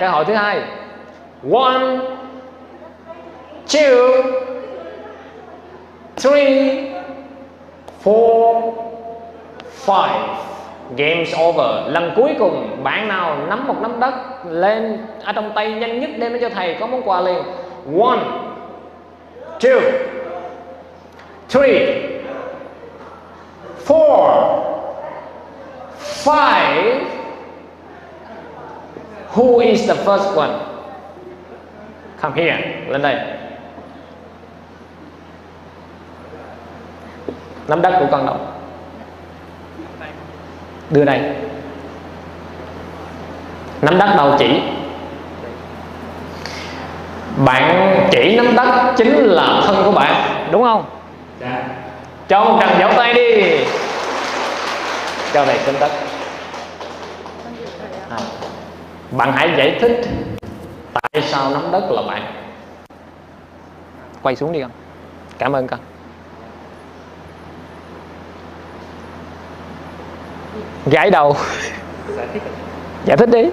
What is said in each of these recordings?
cơ hội thứ hai. One, two, three, four, five. Games over. Lần cuối cùng, bạn nào nắm một nắm đất lên ở trong tay nhanh nhất đem đến cho thầy có món quà liền. One, two, three, four, five who is the first one? Come here lên đây nắm đất của con đâu? Đưa đây. Nắm đất đâu chỉ? Bạn chỉ nắm đất chính là thân của bạn đúng không? Dạ. Cho một tràng vỗ tay đi. Cho thầy xin đất bạn hãy giải thích tại sao nắm đất là bạn. Quay xuống đi con. Cảm ơn con. Gãi đầu. Giải thích đi.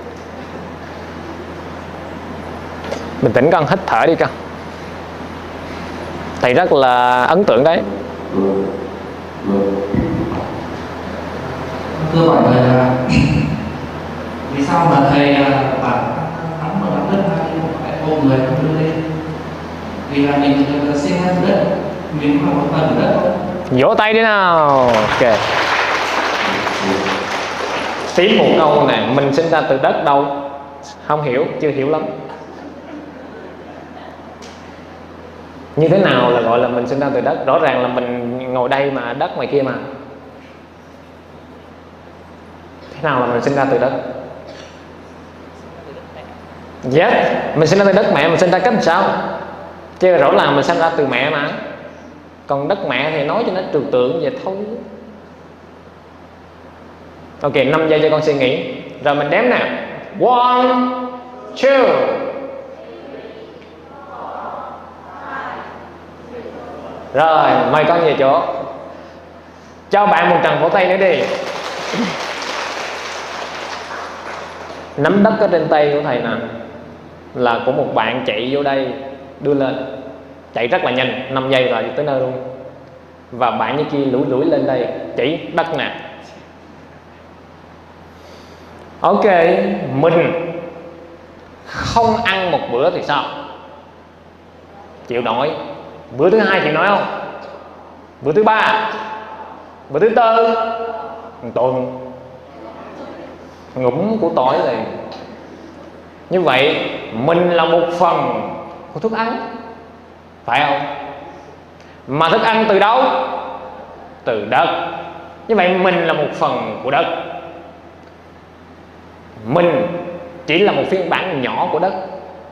Bình tĩnh con, hít thở đi con. Thầy rất là ấn tượng đấy. Thưa bạn thầy sao mà thầy à, bảo nắm mà nắm đất hai lại ôm người không đưa lên. Vì là mình à, là sinh ra từ đất, mình cũng là một phần đất vỗ tay đi nào. Ok. Tiếp một câu nè, mình sinh ra từ đất đâu? Không hiểu, chưa hiểu lắm. Như thế nào là gọi là mình sinh ra từ đất? Rõ ràng là mình ngồi đây mà, đất ngoài kia mà. Thế nào là mình sinh ra từ đất? Yes. Mình sinh ra từ đất mẹ, mình sinh ra cách sao? Chứ rõ là mình sinh ra từ mẹ mà. Còn đất mẹ thì nói cho nó trừu tượng về thôi. Ok 5 giây cho con suy nghĩ. Rồi mình đếm nè. One, two. Rồi, mời con về chỗ. Cho bạn một tràng vỗ tay nữa đi. Nắm đất ở trên tay của thầy nè là của một bạn chạy vô đây đưa lên. Chạy rất là nhanh 5 giây rồi tới nơi luôn. Và bạn như kia lủi lủi lên đây, chỉ đất nè ok, mình không ăn một bữa thì sao? Chịu nổi. Bữa thứ hai chịu nói không? Bữa thứ ba? Bữa thứ tư? Một tuần ngủm của tỏi này như vậy, mình là một phần của thức ăn. Phải không? Mà thức ăn từ đâu? Từ đất. Như vậy, mình là một phần của đất. Mình chỉ là một phiên bản nhỏ của đất.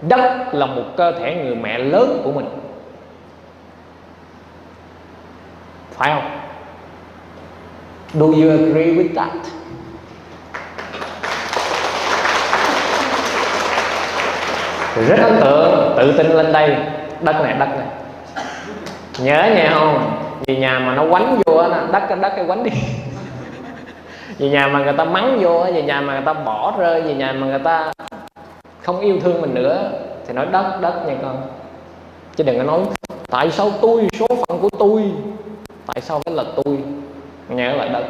Đất là một cơ thể người mẹ lớn của mình. Phải không? Do you agree with that? Rất ấn tượng, tự tin lên đây, đất này đất này. Nhớ nhà không? Vì nhà mà nó quánh vô á đất cái đất cái quánh đi. Vì nhà mà người ta mắng vô á, vì nhà mà người ta bỏ rơi, vì nhà mà người ta không yêu thương mình nữa, thì nói đất đất nha con. Chứ đừng có nói, tại sao tôi số phận của tôi? Tại sao phải là tôi? Nhớ lại đất.